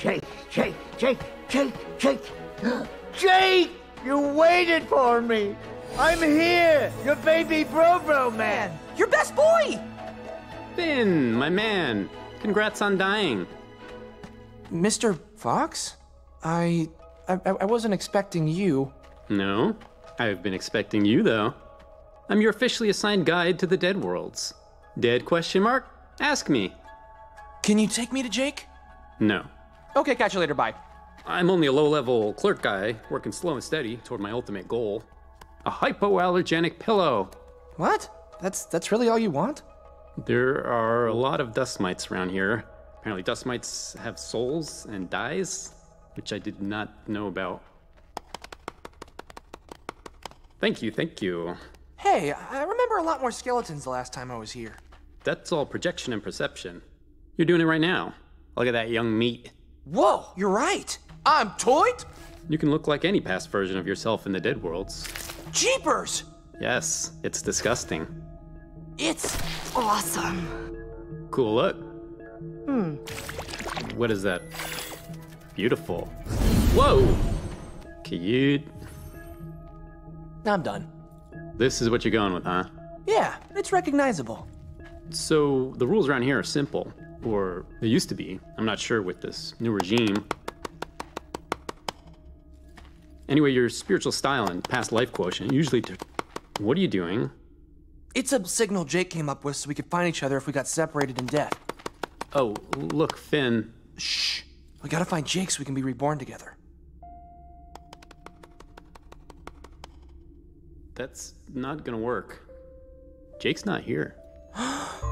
Jake, Jake, Jake, Jake, Jake. Jake! You waited for me! I'm here! Your baby bro bro man! Your best boy! Finn, my man. Congrats on dying. Mr. Fox? I, I. I wasn't expecting you. No, I've been expecting you though. I'm your officially assigned guide to the dead worlds. Dead question mark? Ask me. Can you take me to Jake? No. Okay, catch you later. Bye. I'm only a low level clerk guy, working slow and steady toward my ultimate goal a hypoallergenic pillow. What? That's that's really all you want? There are a lot of dust mites around here. Apparently, dust mites have souls and dies, which I did not know about. Thank you, thank you. Hey, I remember a lot more skeletons the last time I was here. That's all projection and perception. You're doing it right now. Look at that young meat. Whoa, you're right. I'm Toit? You can look like any past version of yourself in the dead worlds. Jeepers! Yes, it's disgusting. It's awesome. Cool look. Hmm. What is that? Beautiful. Whoa! Cute. I'm done. This is what you're going with, huh? Yeah, it's recognizable. So, the rules around here are simple. Or they used to be. I'm not sure with this new regime. Anyway, your spiritual style and past life quotient usually. What are you doing? It's a signal Jake came up with so we could find each other if we got separated in death. Oh, look, Finn. Shh. We gotta find Jake so we can be reborn together. That's not gonna work. Jake's not here.